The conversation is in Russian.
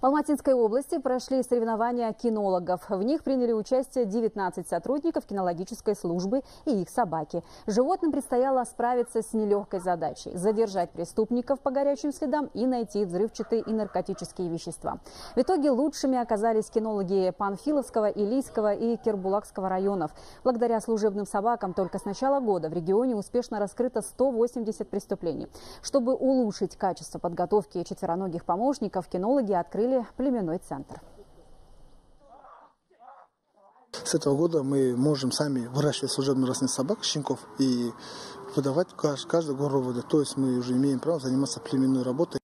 В Алматинской области прошли соревнования кинологов. В них приняли участие 19 сотрудников кинологической службы и их собаки. Животным предстояло справиться с нелегкой задачей – задержать преступников по горячим следам и найти взрывчатые и наркотические вещества. В итоге лучшими оказались кинологи Панфиловского, Илийского и Кербулакского районов. Благодаря служебным собакам только с начала года в регионе успешно раскрыто 180 преступлений. Чтобы улучшить качество подготовки четвероногих помощников, кинологи открыли племенной центр. С этого года мы можем сами выращивать служебно растительных собак, щенков и выдавать каждый год То есть мы уже имеем право заниматься племенной работой.